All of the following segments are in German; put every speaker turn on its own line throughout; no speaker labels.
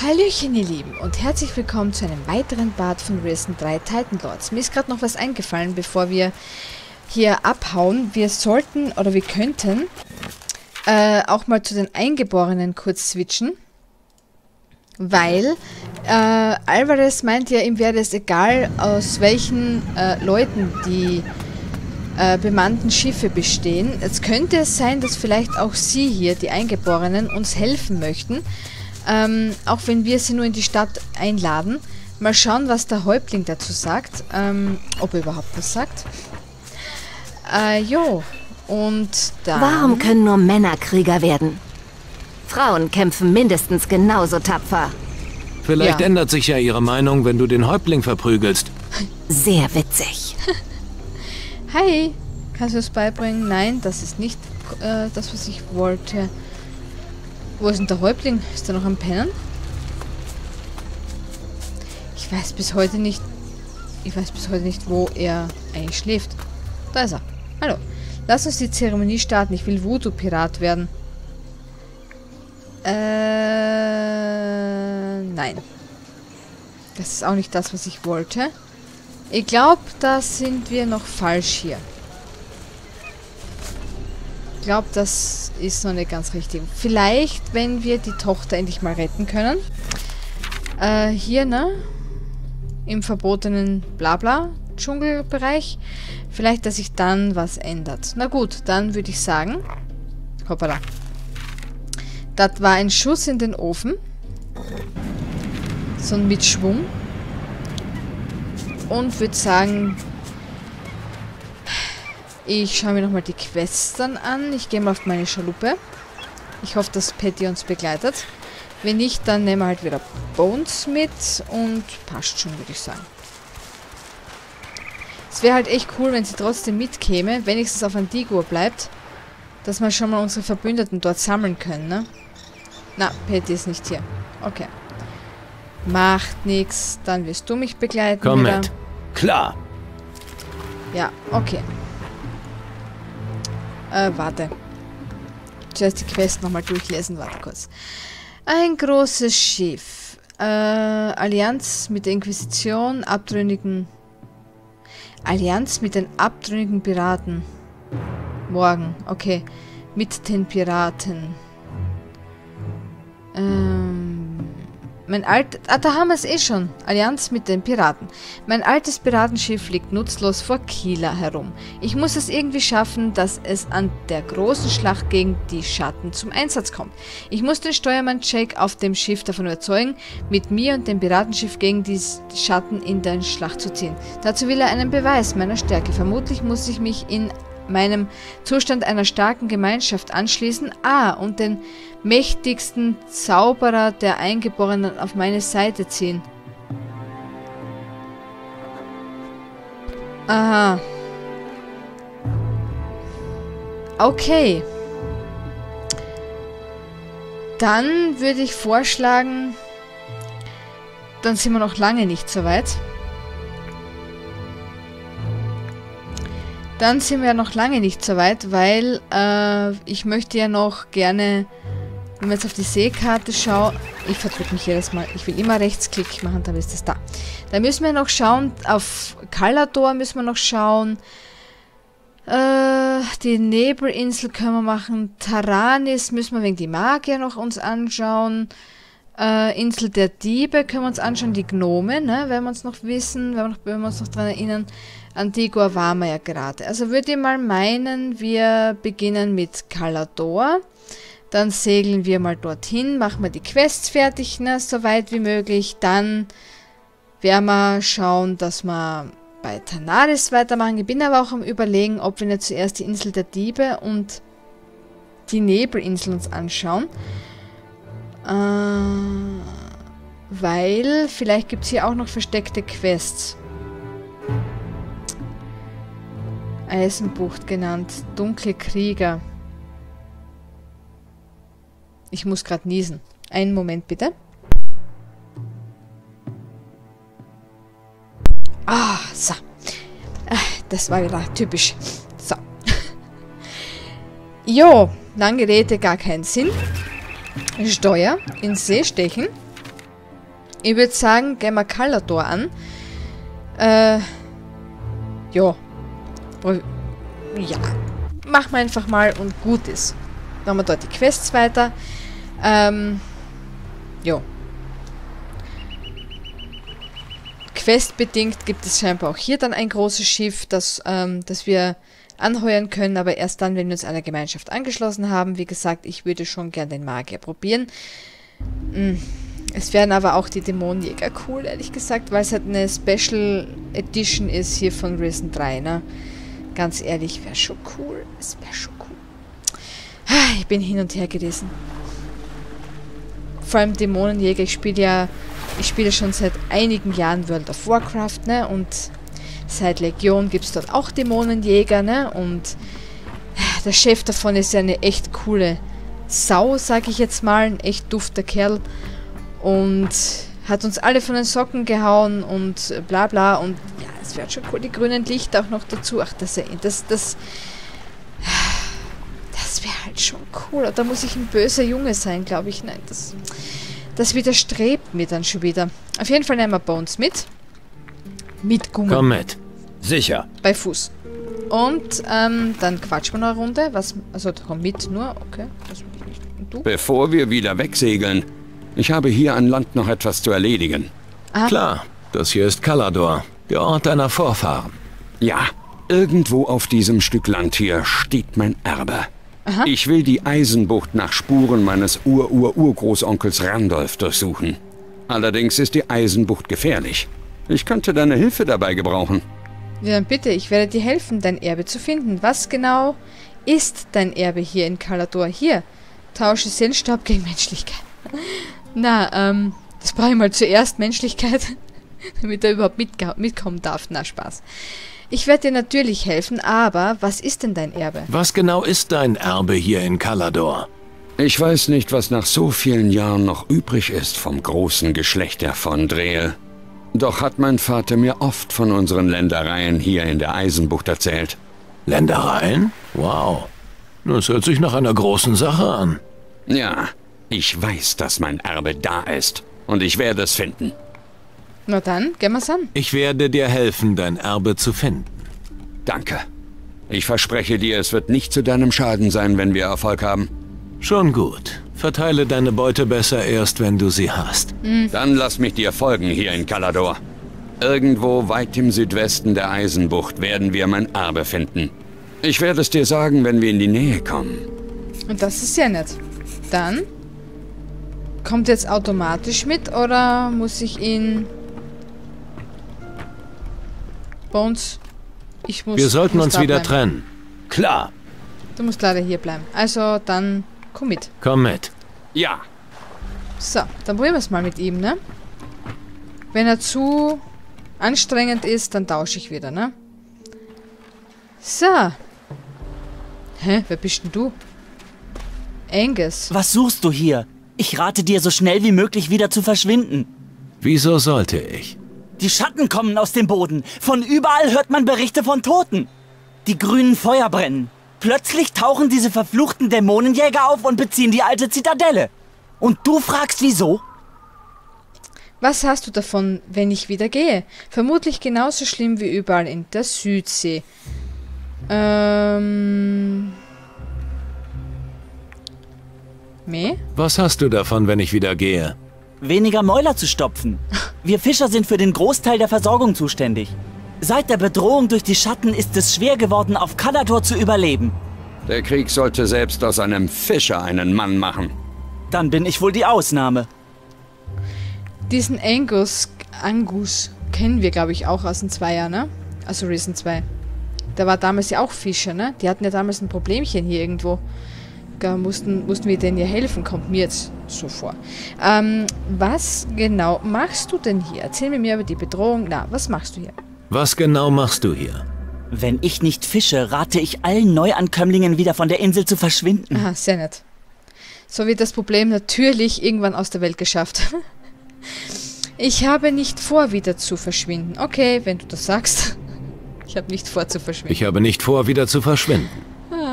Hallöchen ihr Lieben und herzlich willkommen zu einem weiteren Bad von Risen 3 Titan Lords. Mir ist gerade noch was eingefallen, bevor wir hier abhauen. Wir sollten oder wir könnten äh, auch mal zu den Eingeborenen kurz switchen. Weil äh, Alvarez meint ja, ihm wäre es egal, aus welchen äh, Leuten die äh, bemannten Schiffe bestehen. Jetzt könnte es sein, dass vielleicht auch Sie hier, die Eingeborenen, uns helfen möchten. Ähm, auch wenn wir sie nur in die Stadt einladen. Mal schauen, was der Häuptling dazu sagt. Ähm, ob er überhaupt was sagt. Äh, jo. Und dann...
Warum können nur Männer Krieger werden? Frauen kämpfen mindestens genauso tapfer.
Vielleicht
Ja.
ändert sich ja ihre Meinung, wenn du den Häuptling verprügelst.
Sehr witzig.
Hi. Kannst du es beibringen? Nein, das ist nicht äh, das, was ich wollte. Wo ist denn der Häuptling? Ist er noch am Pennen? Ich weiß bis heute nicht... Ich weiß bis heute nicht, wo er eigentlich schläft. Da ist er. Hallo. Lass uns die Zeremonie starten. Ich will Voodoo-Pirat werden. Äh... Nein. Das ist auch nicht das, was ich wollte. Ich glaube, da sind wir noch falsch hier. Ich glaube, das ist noch nicht ganz richtig. Vielleicht, wenn wir die Tochter endlich mal retten können. Äh, hier, ne? Im verbotenen Blabla-Dschungelbereich. Vielleicht, dass sich dann was ändert. Na gut, dann würde ich sagen... Hoppala. Das war ein Schuss in den Ofen. So ein mit Schwung. Und würde sagen, ich schaue mir nochmal die Quests dann an. Ich gehe mal auf meine Schaluppe. Ich hoffe, dass Patty uns begleitet. Wenn nicht, dann nehmen wir halt wieder Bones mit und passt schon, würde ich sagen. Es wäre halt echt cool, wenn sie trotzdem mitkäme, wenigstens auf Antigua bleibt, dass wir schon mal unsere Verbündeten dort sammeln können, ne? Na, Patty ist nicht hier. Okay. Macht nix, dann wirst du mich begleiten
Komm
wieder.
mit. Klar.
Ja, okay. Äh, warte. Zuerst die Quest nochmal durchlesen, warte kurz. Ein großes Schiff. Äh, Allianz mit der Inquisition, abtrünnigen... Allianz mit den abtrünnigen Piraten. Morgen, okay. Mit den Piraten. Ähm... Mein alt... Ah, es eh schon. Allianz mit den Piraten. Mein altes Piratenschiff liegt nutzlos vor Kieler herum. Ich muss es irgendwie schaffen, dass es an der großen Schlacht gegen die Schatten zum Einsatz kommt. Ich muss den Steuermann Jake auf dem Schiff davon überzeugen, mit mir und dem Piratenschiff gegen die Schatten in der Schlacht zu ziehen. Dazu will er einen Beweis meiner Stärke. Vermutlich muss ich mich in meinem Zustand einer starken Gemeinschaft anschließen. Ah, und den mächtigsten Zauberer der Eingeborenen auf meine Seite ziehen. Aha. Okay. Dann würde ich vorschlagen, dann sind wir noch lange nicht so weit. Dann sind wir noch lange nicht so weit, weil äh, ich möchte ja noch gerne, wenn wir jetzt auf die Seekarte schauen, ich verdrücke mich jedes Mal, ich will immer Rechtsklick machen, dann ist es da. Da müssen wir noch schauen, auf Kalador müssen wir noch schauen, äh, die Nebelinsel können wir machen, Taranis müssen wir wegen die Magier noch uns anschauen, äh, Insel der Diebe können wir uns anschauen, die Gnome, ne, wenn wir uns noch wissen, wenn wir, noch, wenn wir uns noch dran erinnern. Antigua waren wir ja gerade. Also würde ich mal meinen, wir beginnen mit Calador. Dann segeln wir mal dorthin, machen wir die Quests fertig, ne, so weit wie möglich. Dann werden wir schauen, dass wir bei Tanaris weitermachen. Ich bin aber auch am überlegen, ob wir nicht zuerst die Insel der Diebe und die Nebelinsel uns anschauen. Äh, weil vielleicht gibt es hier auch noch versteckte Quests. Eisenbucht genannt. Dunkle Krieger. Ich muss gerade niesen. Einen Moment bitte. Ah, so. Ah, Das war wieder typisch. So. Jo, lange Rede, gar keinen Sinn. Steuer ins See stechen. Ich würde sagen, gehen wir Calador an. Äh, ja. Ja. Machen wir einfach mal und gut ist. Dann haben wir dort die Quests weiter. Ähm, ja. Questbedingt gibt es scheinbar auch hier dann ein großes Schiff, das, ähm, das wir anheuern können, aber erst dann, wenn wir uns einer Gemeinschaft angeschlossen haben. Wie gesagt, ich würde schon gern den Magier probieren. Hm. Es werden aber auch die Dämonenjäger cool, ehrlich gesagt, weil es halt eine Special Edition ist hier von Risen 3, ne? Ganz ehrlich, wäre schon cool. Es wäre schon cool. Ah, ich bin hin und her gerissen. Vor allem Dämonenjäger, ich spiele ja, ich spiele schon seit einigen Jahren World of Warcraft, ne? Und seit Legion gibt es dort auch Dämonenjäger, ne? Und der Chef davon ist ja eine echt coole Sau, sag ich jetzt mal. Ein echt dufter Kerl. Und hat uns alle von den Socken gehauen und bla bla. Und ja, es wird schon cool. Die grünen Lichter auch noch dazu. Ach, das, das, das, das wäre halt schon cool. Da muss ich ein böser Junge sein, glaube ich. Nein, das, das widerstrebt mir dann schon wieder. Auf jeden Fall nehmen wir Bones mit. Mit Gummi.
Komm mit. Sicher.
Bei Fuß. Und ähm, dann quatschen wir noch eine Runde. Was, also komm mit nur. Okay, das will ich nicht. Und du?
Bevor wir wieder wegsegeln, ich habe hier an Land noch etwas zu erledigen.
Ah,
Klar, das hier ist Calador, der Ort deiner Vorfahren.
Ja, irgendwo auf diesem Stück Land hier steht mein Erbe.
Aha.
Ich will die Eisenbucht nach Spuren meines Ur-Ur-Urgroßonkels Randolph durchsuchen. Allerdings ist die Eisenbucht gefährlich. Ich könnte deine Hilfe dabei gebrauchen.
Ja, dann bitte, ich werde dir helfen, dein Erbe zu finden. Was genau ist dein Erbe hier in Calador? Hier, tausche Seelenstaub gegen Menschlichkeit. Na, ähm, das brauche ich mal zuerst, Menschlichkeit, damit er überhaupt mitkommen darf. Na, Spaß. Ich werde dir natürlich helfen, aber was ist denn dein Erbe?
Was genau ist dein Erbe hier in Calador?
Ich weiß nicht, was nach so vielen Jahren noch übrig ist vom großen Geschlechter von Dreel. Doch hat mein Vater mir oft von unseren Ländereien hier in der Eisenbucht erzählt.
Ländereien? Wow. Das hört sich nach einer großen Sache an.
Ja, ich weiß, dass mein Erbe da ist. Und ich werde es finden.
Na dann, gehen wir's an.
Ich werde dir helfen, dein Erbe zu finden.
Danke. Ich verspreche dir, es wird nicht zu deinem Schaden sein, wenn wir Erfolg haben.
Schon gut. Verteile deine Beute besser erst, wenn du sie hast.
Dann lass mich dir folgen hier in Calador. Irgendwo weit im Südwesten der Eisenbucht werden wir mein Erbe finden. Ich werde es dir sagen, wenn wir in die Nähe kommen.
Und das ist ja nett. Dann kommt jetzt automatisch mit oder muss ich ihn Bones? Ich muss.
Wir sollten
muss
uns wieder
bleiben.
trennen. Klar.
Du musst leider hier bleiben. Also dann komm mit.
Komm mit.
Ja,
So, dann probieren wir es mal mit ihm, ne? Wenn er zu anstrengend ist, dann tausche ich wieder, ne? So. Hä, wer bist denn du? Angus.
Was suchst du hier? Ich rate dir, so schnell wie möglich wieder zu verschwinden.
Wieso sollte ich?
Die Schatten kommen aus dem Boden. Von überall hört man Berichte von Toten. Die grünen Feuer brennen. Plötzlich tauchen diese verfluchten Dämonenjäger auf und beziehen die alte Zitadelle. Und du fragst wieso?
Was hast du davon, wenn ich wieder gehe? Vermutlich genauso schlimm wie überall in der Südsee. Ähm. Me?
Was hast du davon, wenn ich wieder gehe?
Weniger Mäuler zu stopfen. Wir Fischer sind für den Großteil der Versorgung zuständig. Seit der Bedrohung durch die Schatten ist es schwer geworden, auf Kalator zu überleben.
der Krieg sollte selbst aus einem Fischer einen Mann machen.
Dann bin ich wohl die Ausnahme.
Diesen Angus, Angus kennen wir, glaube ich, auch aus den Zweier, ne? Also Risen 2. Der war damals ja auch Fischer, ne? Die hatten ja damals ein Problemchen hier irgendwo. Da mussten, mussten wir denen ja helfen, kommt mir jetzt so vor. Ähm, was genau machst du denn hier? Erzähl mir mehr über die Bedrohung. Na, was machst du hier?
Was genau machst du hier?
Wenn ich nicht fische, rate ich allen Neuankömmlingen wieder von der Insel zu verschwinden.
Aha, sehr nett. So wird das Problem natürlich irgendwann aus der Welt geschafft. Ich habe nicht vor, wieder zu verschwinden. Okay, wenn du das sagst. Ich habe nicht vor zu verschwinden.
Ich habe nicht vor, wieder zu verschwinden.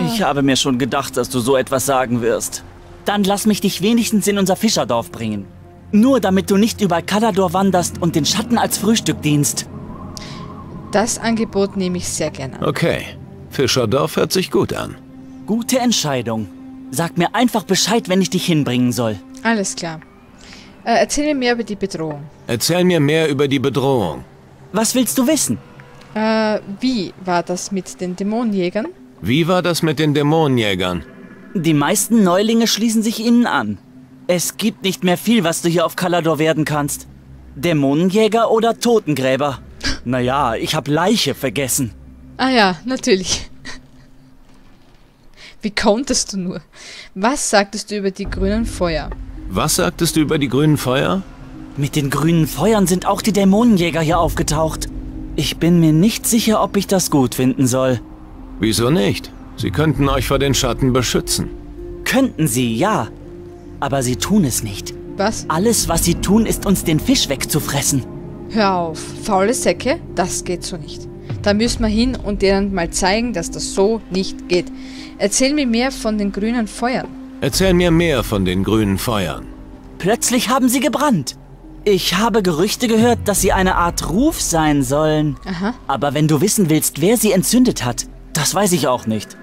Ich habe mir schon gedacht, dass du so etwas sagen wirst. Dann lass mich dich wenigstens in unser Fischerdorf bringen. Nur damit du nicht über Kalador wanderst und den Schatten als Frühstück dienst.
Das Angebot nehme ich sehr gerne an.
Okay. Fischerdorf hört sich gut an.
Gute Entscheidung. Sag mir einfach Bescheid, wenn ich dich hinbringen soll.
Alles klar. Äh, erzähl mir mehr über die Bedrohung.
Erzähl mir mehr über die Bedrohung.
Was willst du wissen?
Äh, wie war das mit den Dämonenjägern?
Wie war das mit den Dämonenjägern?
Die meisten Neulinge schließen sich ihnen an. Es gibt nicht mehr viel, was du hier auf Kalador werden kannst. Dämonenjäger oder Totengräber? Naja, ich hab Leiche vergessen.
Ah ja, natürlich. Wie konntest du nur? Was sagtest du über die grünen Feuer?
Was sagtest du über die grünen Feuer?
Mit den grünen Feuern sind auch die Dämonenjäger hier aufgetaucht. Ich bin mir nicht sicher, ob ich das gut finden soll.
Wieso nicht? Sie könnten euch vor den Schatten beschützen.
Könnten sie, ja. Aber sie tun es nicht.
Was?
Alles, was sie tun, ist uns den Fisch wegzufressen.
Hör auf. Faule Säcke? Das geht so nicht. Da müssen wir hin und denen mal zeigen, dass das so nicht geht. Erzähl mir mehr von den grünen Feuern.
Erzähl mir mehr von den grünen Feuern.
Plötzlich haben sie gebrannt. Ich habe Gerüchte gehört, dass sie eine Art Ruf sein sollen.
Aha.
Aber wenn du wissen willst, wer sie entzündet hat, das weiß ich auch nicht.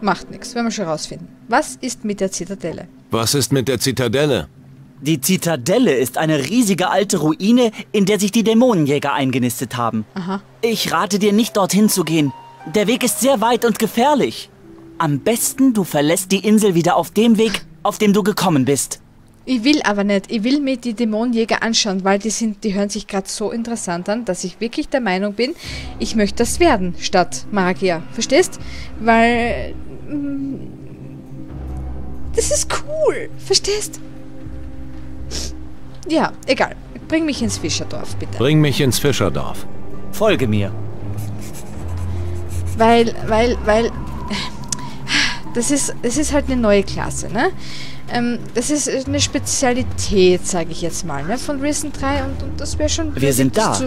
Macht nichts, werden wir schon rausfinden. Was ist mit der Zitadelle?
Was ist mit der Zitadelle?
Die Zitadelle ist eine riesige alte Ruine, in der sich die Dämonenjäger eingenistet haben.
Aha.
Ich rate dir nicht dorthin zu gehen. Der Weg ist sehr weit und gefährlich. Am besten du verlässt die Insel wieder auf dem Weg, auf dem du gekommen bist.
Ich will aber nicht. Ich will mir die Dämonenjäger anschauen, weil die sind, die hören sich gerade so interessant an, dass ich wirklich der Meinung bin, ich möchte das werden statt Magier. Verstehst? Weil mm, das ist cool. Verstehst? Ja, egal. Bring mich ins Fischerdorf, bitte.
Bring mich ins Fischerdorf.
Folge mir.
Weil, weil, weil. Das ist, das ist halt eine neue Klasse, ne? Ähm, das ist eine Spezialität, sage ich jetzt mal, ne? Von Risen 3 und, und das wäre schon.
Wir sind da.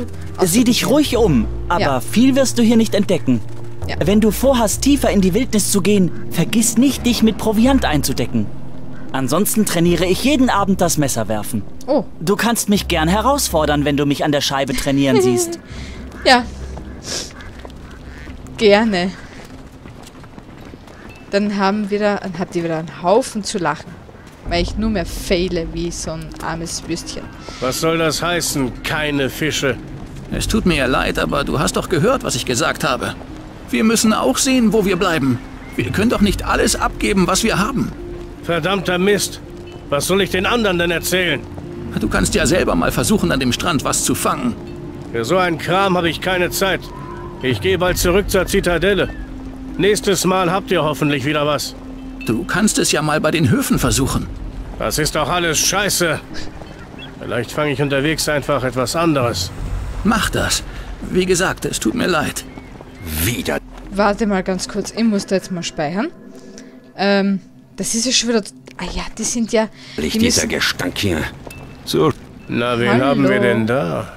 Sieh dich ruhig um, aber
Ja.
viel wirst du hier nicht entdecken.
Ja.
Wenn du vorhast, tiefer in die Wildnis zu gehen, vergiss nicht, dich mit Proviant einzudecken. Ansonsten trainiere ich jeden Abend das Messerwerfen.
Oh,
Du kannst mich gern herausfordern, wenn du mich an der Scheibe trainieren siehst.
ja. Gerne. Dann haben wir da, dann habt ihr wieder einen Haufen zu lachen. Weil ich nur mehr fehle wie so ein armes Würstchen.
Was soll das heißen? Keine Fische.
Es tut mir ja leid, aber du hast doch gehört, was ich gesagt habe. Wir müssen auch sehen, wo wir bleiben. Wir können doch nicht alles abgeben, was wir haben.
Verdammter Mist. Was soll ich den anderen denn erzählen?
Du kannst ja selber mal versuchen, an dem Strand was zu fangen.
Für so einen Kram habe ich keine Zeit. Ich gehe bald zurück zur Zitadelle. Nächstes Mal habt ihr hoffentlich wieder was.
Du kannst es ja mal bei den Höfen versuchen.
Das ist doch alles scheiße. Vielleicht fange ich unterwegs einfach etwas anderes.
Mach das. Wie gesagt, es tut mir leid.
Wieder.
Warte mal ganz kurz, ich muss da jetzt mal speichern. Ähm, das ist ja schon wieder. Ah ja, die sind ja.
Licht
Die
dieser Gestank hier.
So,
Na, wen
Hallo.
haben wir denn da?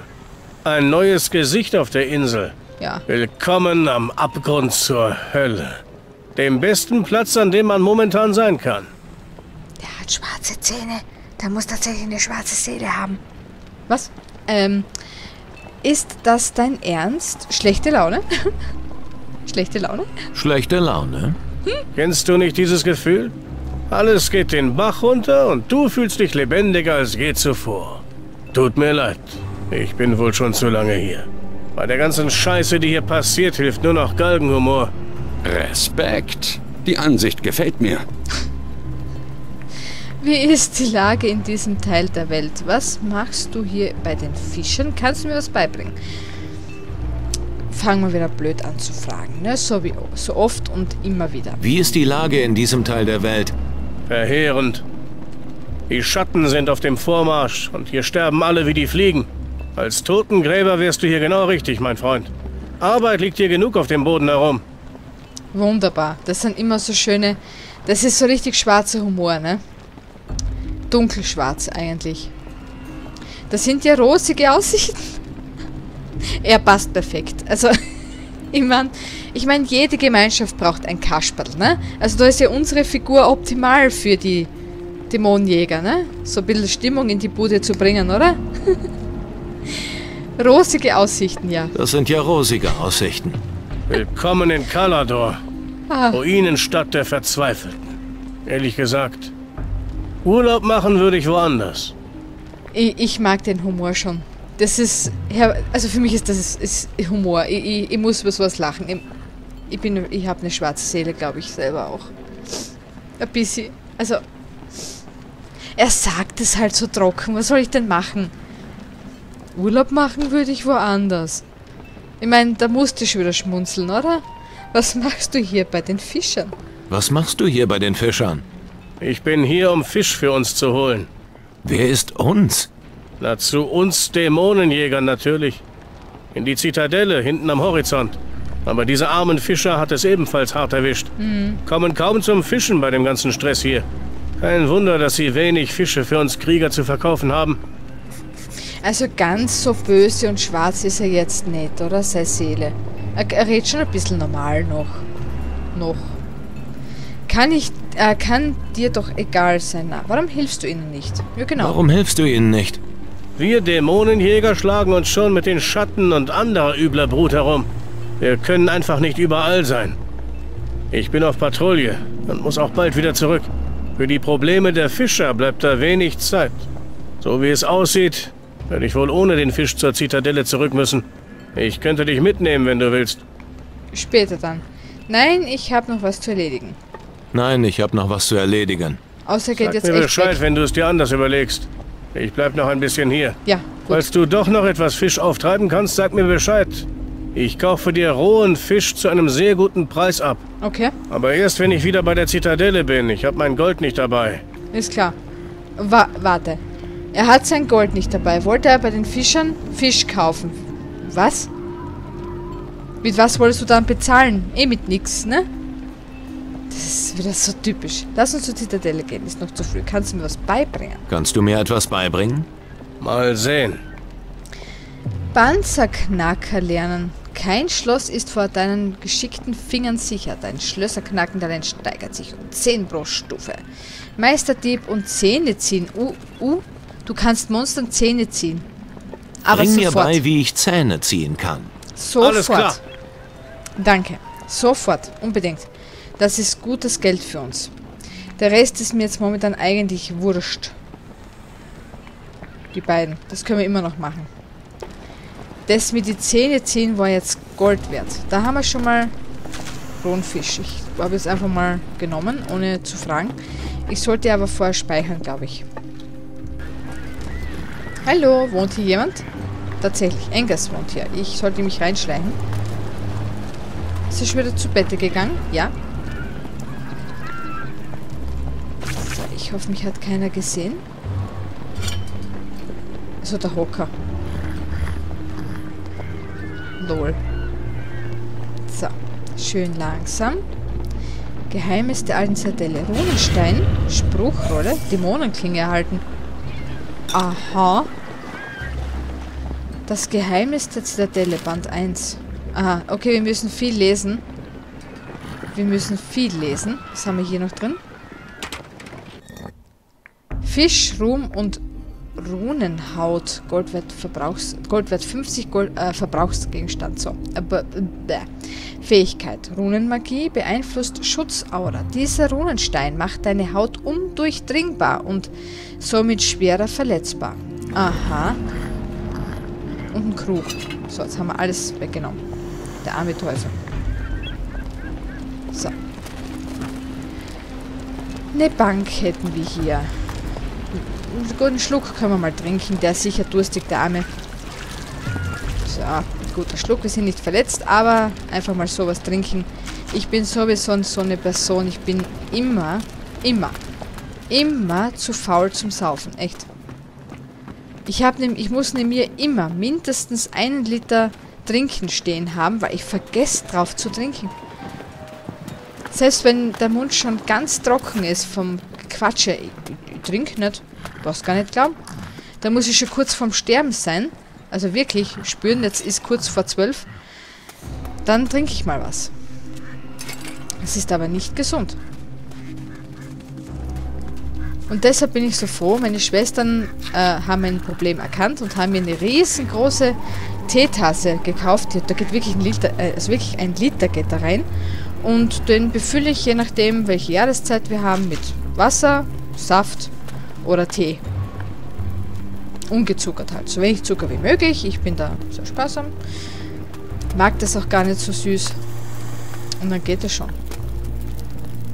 Ein neues Gesicht auf der Insel.
ja,
Willkommen am Abgrund zur Hölle. Dem besten Platz, an dem man momentan sein kann.
Der hat schwarze Zähne. Der muss tatsächlich eine schwarze Seele haben.
was? Ähm, ist das dein Ernst? Schlechte Laune? Schlechte Laune?
schlechte Laune.
Kennst du nicht dieses Gefühl? Alles geht den Bach runter und du fühlst dich lebendiger als je zuvor. Tut mir leid. Ich bin wohl schon zu lange hier. Bei der ganzen Scheiße, die hier passiert, hilft nur noch Galgenhumor.
Respekt. Die Ansicht gefällt mir.
Wie ist die Lage in diesem Teil der Welt? Was machst du hier bei den Fischen? Kannst du mir was beibringen? Fangen wir wieder blöd an zu fragen, ne? So wie so oft und immer wieder.
Wie ist die Lage in diesem Teil der Welt?
Verheerend. Die Schatten sind auf dem Vormarsch und hier sterben alle wie die Fliegen. Als Totengräber wärst du hier genau richtig, mein Freund. Arbeit liegt hier genug auf dem Boden herum.
Wunderbar. Das sind immer so schöne. Das ist so richtig schwarzer Humor, ne? Dunkelschwarz eigentlich. Das sind ja rosige Aussichten. Er passt perfekt. Also, ich meine, ich mein, jede Gemeinschaft braucht ein Kasperl, ne? Also da ist ja unsere Figur optimal für die Dämonenjäger, ne? So ein bisschen Stimmung in die Bude zu bringen, oder? Rosige Aussichten, ja.
Das sind ja rosige Aussichten.
Willkommen in Kalador.
Ah,
Ruinenstadt der Verzweifelten. Ehrlich gesagt, Urlaub machen würde ich woanders.
ich, ich mag den Humor schon. Das ist, also für mich ist das ist Humor. Ich, ich, ich muss über sowas lachen. Ich, ich bin, ich habe eine schwarze Seele, glaube ich selber auch. Ein bisschen. Also, er sagt es halt so trocken. Was soll ich denn machen? Urlaub machen würde ich woanders. Ich meine, da musst du schon wieder schmunzeln, oder? Was machst du hier bei den Fischern?
Was machst du hier bei den Fischern?
Ich bin hier, um Fisch für uns zu holen.
Wer ist uns?
Na, zu uns Dämonenjägern natürlich. In die Zitadelle, hinten am Horizont. Aber diese armen Fischer hat es ebenfalls hart erwischt. Kommen kaum zum Fischen bei dem ganzen Stress hier. Kein Wunder, dass sie wenig Fische für uns Krieger zu verkaufen haben.
Also ganz so böse und schwarz ist er jetzt nicht, oder? Seine Seele. Er, er redet schon ein bisschen normal noch. Noch. Kann ich, äh, kann dir doch egal sein. Na, warum hilfst du ihnen nicht? Ja, genau.
Warum hilfst du ihnen nicht?
Wir Dämonenjäger schlagen uns schon mit den Schatten und anderer übler Brut herum. Wir können einfach nicht überall sein. Ich bin auf Patrouille und muss auch bald wieder zurück. Für die Probleme der Fischer bleibt da wenig Zeit. So wie es aussieht, werde ich wohl ohne den Fisch zur Zitadelle zurück müssen. Ich könnte dich mitnehmen, wenn du willst.
Später dann. Nein, ich habe noch was zu erledigen.
Nein, ich habe noch was zu erledigen.
Außer geht
Sag
jetzt
mir
echt
Bescheid,
weg.
wenn du es dir anders überlegst. Ich bleib noch ein bisschen hier.
Ja, gut.
Falls du doch noch etwas Fisch auftreiben kannst, sag mir Bescheid. Ich kaufe dir rohen Fisch zu einem sehr guten Preis ab.
Okay,
Aber erst, wenn ich wieder bei der Zitadelle bin. Ich habe mein Gold nicht dabei.
ist klar. Wa warte. Er hat sein Gold nicht dabei. Wollte er bei den Fischern Fisch kaufen? Was? Mit was wolltest du dann bezahlen? Eh mit nix, ne? Das ist wieder so typisch. Lass uns zur Zitadelle gehen. Ist noch zu früh. Kannst du mir was beibringen?
Kannst du mir etwas beibringen?
Mal sehen.
Panzerknacker lernen. Kein Schloss ist vor deinen geschickten Fingern sicher. Dein Schlösserknackentalent steigert sich um 10 pro Stufe. Meisterdieb und Zähne ziehen. Uh, uh, du kannst Monstern Zähne ziehen. Aber
Bring mir
sofort.
bei, wie ich Zähne ziehen kann.
Sofort.
Alles klar.
Danke. Sofort. Unbedingt. Das ist gutes Geld für uns. Der Rest ist mir jetzt momentan eigentlich wurscht. Die beiden. Das können wir immer noch machen. Das mit die Zähne ziehen war jetzt Gold wert. Da haben wir schon mal Rotfisch. Ich habe es einfach mal genommen, ohne zu fragen. Ich sollte aber vorher speichern, glaube ich. Hallo, wohnt hier jemand? Tatsächlich, Engers wohnt hier. Ich sollte mich reinschleichen. Ist er schon wieder zu Bette gegangen? Ja. So, ich hoffe, mich hat keiner gesehen. Also der Hocker. Lol. So, schön langsam. Geheimnis der alten Zitadelle. Runenstein, Spruchrolle, Dämonenklinge erhalten. Aha. Das Geheimnis der Zitadelle, Band 1. Aha, okay, wir müssen viel lesen. Wir müssen viel lesen. Was haben wir hier noch drin? Fisch, Ruhm und Runenhaut. Goldwert Verbrauchs... Goldwert 50 Gold, äh, Verbrauchsgegenstand. So. Äh. Fähigkeit. Runenmagie beeinflusst Schutzaura. Dieser Runenstein macht deine Haut undurchdringbar und somit schwerer verletzbar. Aha. Und ein Krug. So, jetzt haben wir alles weggenommen. Der arme Teufel. So. Eine Bank hätten wir hier. Einen guten Schluck können wir mal trinken. Der ist sicher durstig, der Arme. So, guter Schluck. Wir sind nicht verletzt, aber einfach mal sowas trinken. Ich bin sowieso so eine Person. Ich bin immer, immer, immer zu faul zum Saufen. Echt. Ich, hab ne, ich muss neben mir immer mindestens einen Liter Trinken stehen haben, weil ich vergesse drauf zu trinken. Selbst wenn der Mund schon ganz trocken ist vom Quatsche, ich, ich, ich trinke nicht. Brauchst gar nicht glauben. Da muss ich schon kurz vorm Sterben sein. Also wirklich spüren, jetzt ist kurz vor zwölf. Dann trinke ich mal was. Es ist aber nicht gesund. Und deshalb bin ich so froh, meine Schwestern äh, haben ein Problem erkannt und haben mir eine riesengroße Teetasse gekauft. Da geht wirklich ein Liter, äh, also wirklich ein Liter geht da rein. Und den befülle ich je nachdem, welche Jahreszeit wir haben, mit Wasser, Saft oder Tee. Ungezuckert halt. So wenig Zucker wie möglich. Ich bin da sehr sparsam. Mag das auch gar nicht so süß. Und dann geht es schon.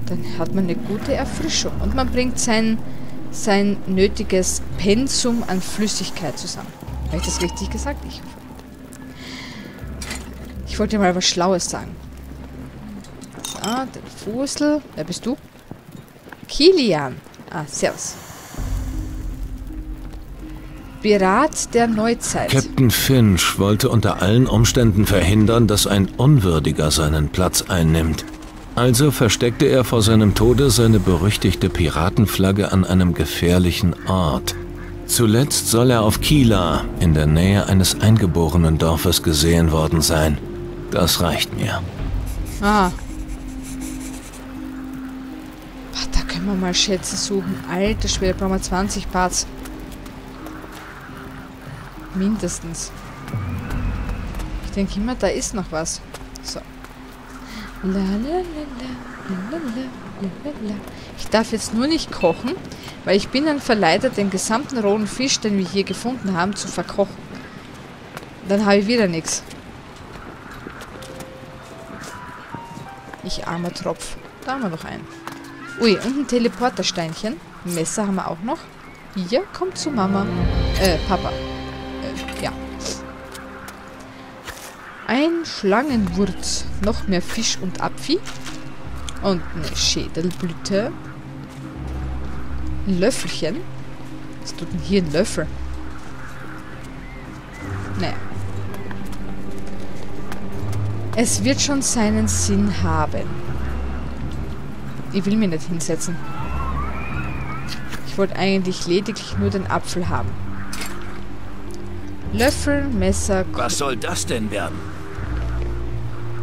Dann hat man eine gute Erfrischung. Und man bringt sein, sein nötiges Pensum an Flüssigkeit zusammen. Habe ich das richtig gesagt? Ich. Ich wollte mal was Schlaues sagen. So, den Fusel. Wer bist du? Kilian. Ah, servus. Pirat der Neuzeit.
Captain Finch wollte unter allen Umständen verhindern, dass ein Unwürdiger seinen Platz einnimmt. Also versteckte er vor seinem Tode seine berüchtigte Piratenflagge an einem gefährlichen Ort. Zuletzt soll er auf Kila, in der Nähe eines eingeborenen Dorfes, gesehen worden sein. Das reicht mir.
Ah. Ach, da können wir mal Schätze suchen. Alter Schwede, brauchen wir 20 Parts. Mindestens. Ich denke immer, da ist noch was. So. Ich darf jetzt nur nicht kochen, weil ich bin dann verleitet, den gesamten rohen Fisch, den wir hier gefunden haben, zu verkochen. Dann habe ich wieder nichts. Ich armer Tropf. Da haben wir noch einen. Ui, und ein Teleportersteinchen. Messer haben wir auch noch. Hier, kommt zu Mama. Äh, Papa. Ein Schlangenwurz. Noch mehr Fisch und Apfel. Und eine Schädelblüte. Ein Löffelchen. Was tut denn hier ein Löffel? Naja. Es wird schon seinen Sinn haben. Ich will mich nicht hinsetzen. Ich wollte eigentlich lediglich nur den Apfel haben. Löffel, Messer...
Was soll das denn werden?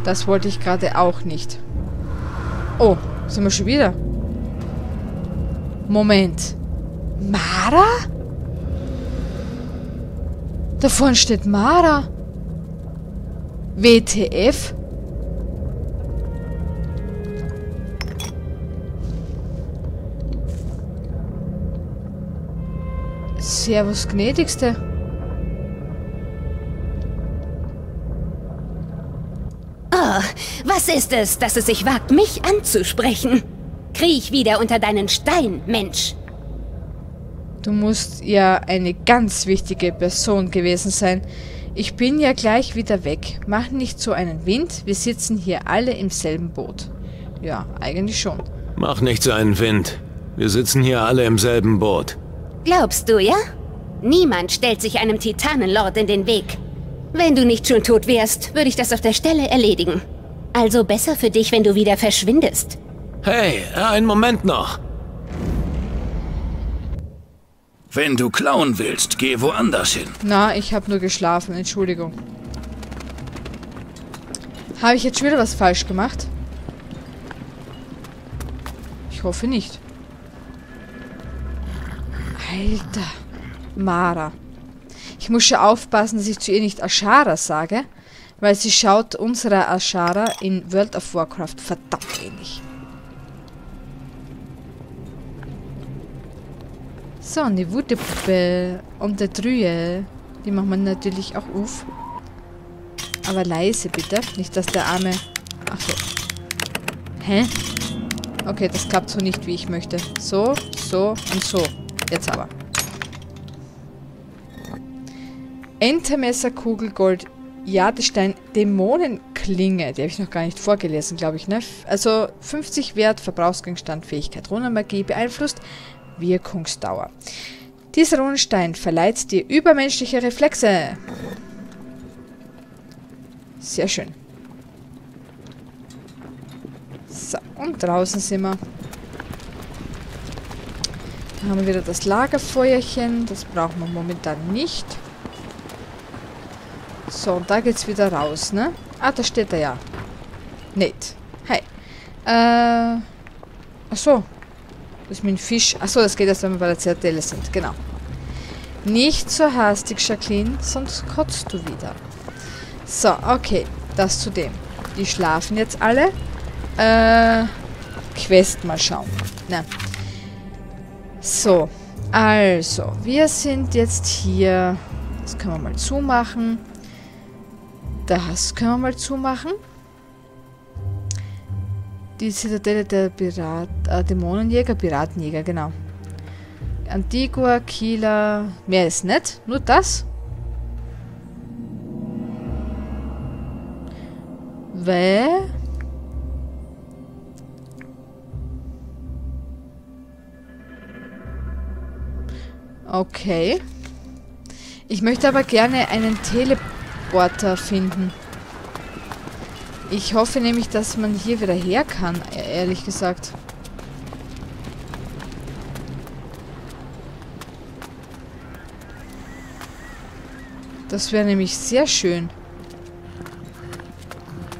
Das wollte ich gerade auch nicht. Oh, sind wir schon wieder? Moment. Mara? Da vorne steht Mara. WTF? Servus, gnädigste.
Was ist es, dass es sich wagt, mich anzusprechen? Kriech wieder unter deinen Stein, Mensch.
Du musst ja eine ganz wichtige Person gewesen sein. Ich bin ja gleich wieder weg. Mach nicht so einen Wind. Wir sitzen hier alle im selben Boot. Ja, eigentlich schon.
Mach nicht so einen Wind. Wir sitzen hier alle im selben Boot.
Glaubst du, ja? Niemand stellt sich einem Titanenlord in den Weg. Wenn du nicht schon tot wärst, würde ich das auf der Stelle erledigen. Also besser für dich, wenn du wieder verschwindest.
Hey, einen Moment noch.
Wenn du klauen willst, geh woanders hin.
Na, ich habe nur geschlafen. Entschuldigung. Habe ich jetzt schon wieder was falsch gemacht? Ich hoffe nicht. Alter. Mara. Ich muss schon aufpassen, dass ich zu ihr nicht Ashara sage, weil sie schaut unserer Ashara in World of Warcraft verdammt ähnlich. So, eine Wutepuppe und der Trühe. Die machen wir natürlich auch auf. Aber leise bitte. Nicht, dass der arme... Ach so. Hä? Okay, das klappt so nicht, wie ich möchte. So, so und so. Jetzt aber. Entermesser, Kugelgold, Jadestein, Dämonenklinge. Die habe ich noch gar nicht vorgelesen, glaube ich, ne? Also 50 Wert, Verbrauchsgegenstand, Fähigkeit, Runenmagie, beeinflusst, Wirkungsdauer. Dieser Runenstein verleiht dir übermenschliche Reflexe. Sehr schön. So, und draußen sind wir. Da haben wir wieder das Lagerfeuerchen. Das brauchen wir momentan nicht. So, und da geht's wieder raus, ne? Ah, da steht er ja. Nett. Hi. Äh. Ach so. Das mit dem Fisch. Achso, das geht erst, wenn wir bei der Zertelle sind. Genau. Nicht so hastig, Jacqueline, sonst kotzt du wieder. So, okay. Das zu dem. Die schlafen jetzt alle. Äh, Quest mal schauen. Na. So. Also, wir sind jetzt hier. Das können wir mal zumachen. Das können wir mal zumachen. Die Zitadelle der Pirat, äh, Dämonenjäger, Piratenjäger, genau. Antigua, Kieler, mehr ist nicht, nur das. Weil... Okay. Ich möchte aber gerne einen Teleporter finden. Ich hoffe nämlich, dass man hier wieder her kann, e- ehrlich gesagt. Das wäre nämlich sehr schön.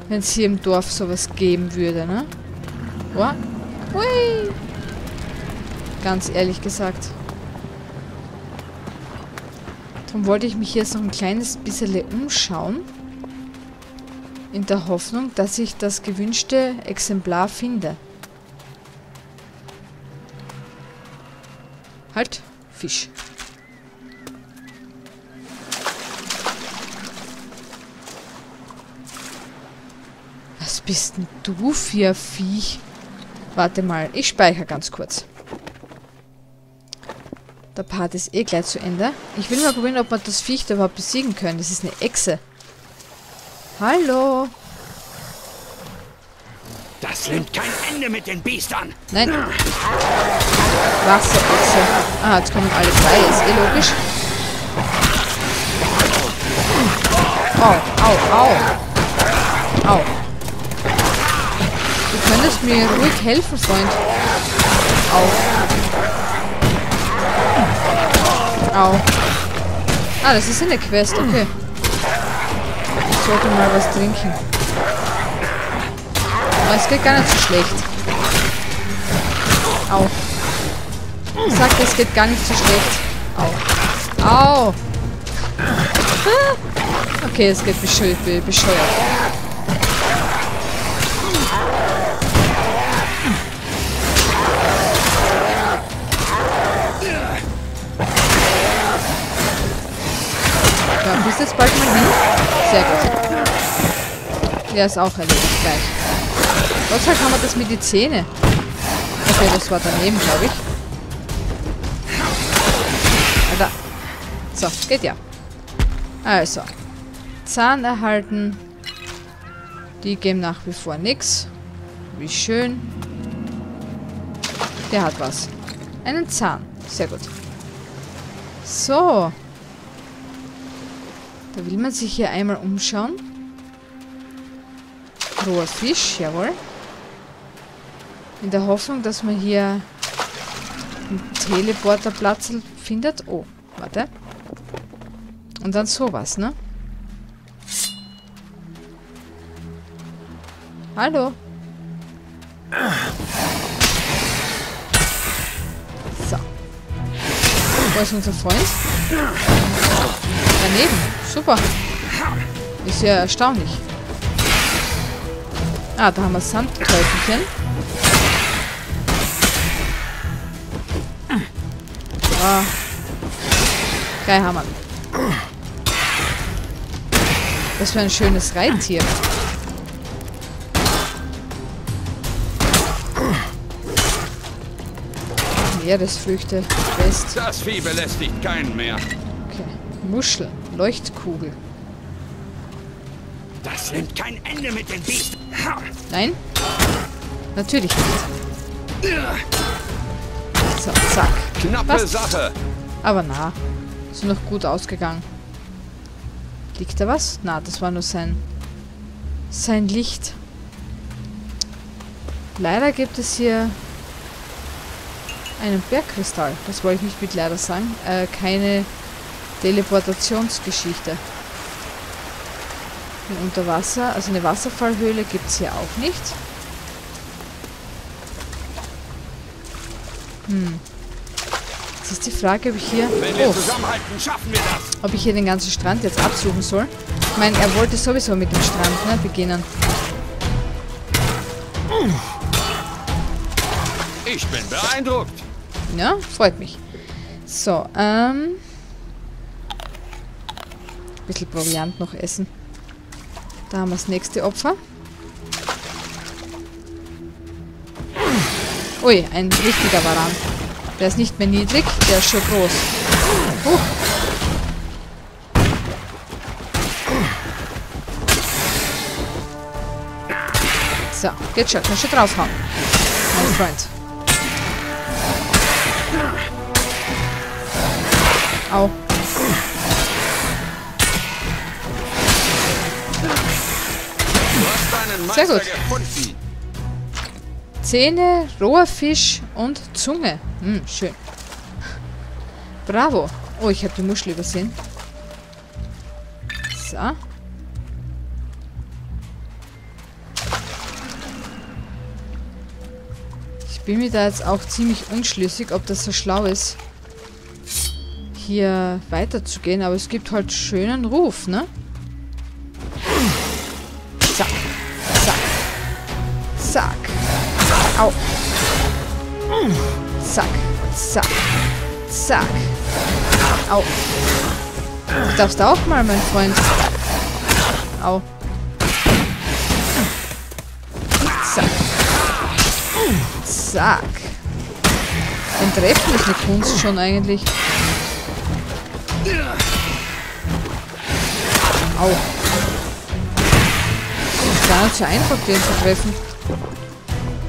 Wenn es hier im Dorf sowas geben würde, ne? Oh. Hui. Ganz ehrlich gesagt. Darum wollte ich mich jetzt noch ein kleines bisschen umschauen. In der Hoffnung, dass ich das gewünschte Exemplar finde. Halt, Fisch. Was bist denn du für ein Viech? Warte mal, ich speichere ganz kurz. Der Part ist eh gleich zu Ende. Ich will mal probieren, ob wir das Viech da überhaupt besiegen können. Das ist eine Echse. Hallo?
Das nimmt kein Ende mit den Biestern.
Nein. Wasserechse. Ah, jetzt kommen alle drei. Ist eh logisch. Au, au, au. Au. Du könntest mir ruhig helfen, Freund. Au. Au. Ah, das ist eine Quest, okay. Ich sollte mal was trinken. Aber es geht gar nicht so schlecht. Au. Ich sagte, es geht gar nicht so schlecht. Au. Au. Ah. Okay, es geht bescheuert. bescheuert. Jetzt bald mal hin? Sehr gut. Der ist auch erledigt gleich. Gott sei Dank haben wir das mit die Zähne. Okay, das war daneben, glaube ich. Alter. So, geht ja. Also. Zahn erhalten. Die geben nach wie vor nichts. Wie schön. Der hat was. Einen Zahn. Sehr gut. So. Da will man sich hier einmal umschauen. Roher Fisch, jawohl. In der Hoffnung, dass man hier einen Teleporterplatz findet. Oh, warte. Und dann sowas, ne? Hallo? So. Wo ist unser Freund? Daneben. Super. Ist ja erstaunlich. Ah, da haben wir Sandteufelchen. Ah. Geil wir. Das für ein schönes Reittier. Meeresfrüchte. West.
Das Vieh belästigt keinen mehr.
Okay. Muschel. Leuchtkugel.
Das nimmt kein Ende mit den Biestern.
Nein? Natürlich nicht. So, zack.
Knappe
Passt.
Sache.
Aber na. Ist noch gut ausgegangen. Liegt da was? Na, das war nur sein... sein Licht. Leider gibt es hier einen Bergkristall. Das wollte ich nicht mit leider sagen. Äh, keine Teleportationsgeschichte. Und unter Wasser, also eine Wasserfallhöhle gibt es hier auch nicht. Jetzt ist die Frage, ob ich hier... Oh, ob ich hier den ganzen Strand jetzt absuchen soll. Ich meine, er wollte sowieso mit dem Strand ne, beginnen.
Ich bin beeindruckt.
Ja, freut mich. So, ähm... Bisschen Proviant noch essen. Da haben wir das nächste Opfer. Ui, ein richtiger Varan. Der ist nicht mehr niedrig, der ist schon groß. Huch. So, geht schon, kannst du draufhauen. Mein Freund. Au. Sehr gut.
gefunden.
Zähne, roher Fisch und Zunge. Hm, schön. Bravo. Oh, ich habe die Muschel übersehen. So. Ich bin mir da jetzt auch ziemlich unschlüssig, ob das so schlau ist, hier weiterzugehen, aber es gibt halt schönen Ruf, ne? Zack. Zack. Zack. Au. Du darfst auch mal, mein Freund. Au. Zack. Zack. Ist eine Kunst schon eigentlich. Au. Ist gar nicht so einfach, den zu treffen.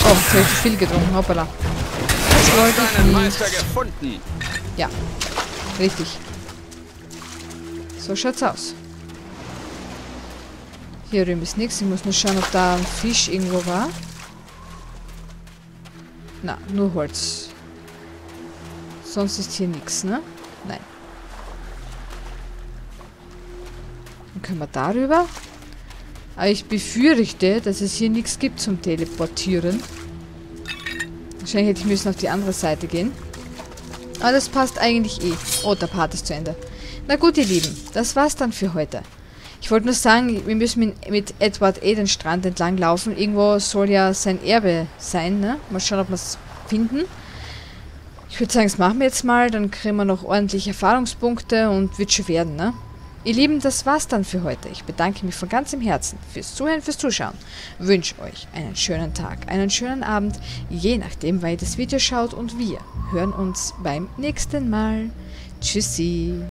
Oh, jetzt habe ich zu viel getrunken. Hoppala. Das wollte ich.
Meister gefunden.
Ja, richtig. So schaut's aus. Hier drüben ist nichts. Ich muss nur schauen, ob da ein Fisch irgendwo war. Na, nur Holz. Sonst ist hier nichts, ne? Nein. Dann können wir darüber. Aber ich befürchte, dass es hier nichts gibt zum Teleportieren. Wahrscheinlich hätte ich müssen auf die andere Seite gehen. Aber das passt eigentlich eh. Oh, der Part ist zu Ende. Na gut, ihr Lieben, das war's dann für heute. Ich wollte nur sagen, wir müssen mit, Edward eh den Strand entlang laufen. Irgendwo soll ja sein Erbe sein, ne? Mal schauen, ob wir es finden. Ich würde sagen, das machen wir jetzt mal. Dann kriegen wir noch ordentlich Erfahrungspunkte und wird schon werden, ne? Ihr Lieben, das war's dann für heute. Ich bedanke mich von ganzem Herzen fürs Zuhören, fürs Zuschauen. Wünsche euch einen schönen Tag, einen schönen Abend, je nachdem, wann ihr das Video schaut und wir hören uns beim nächsten Mal. Tschüssi.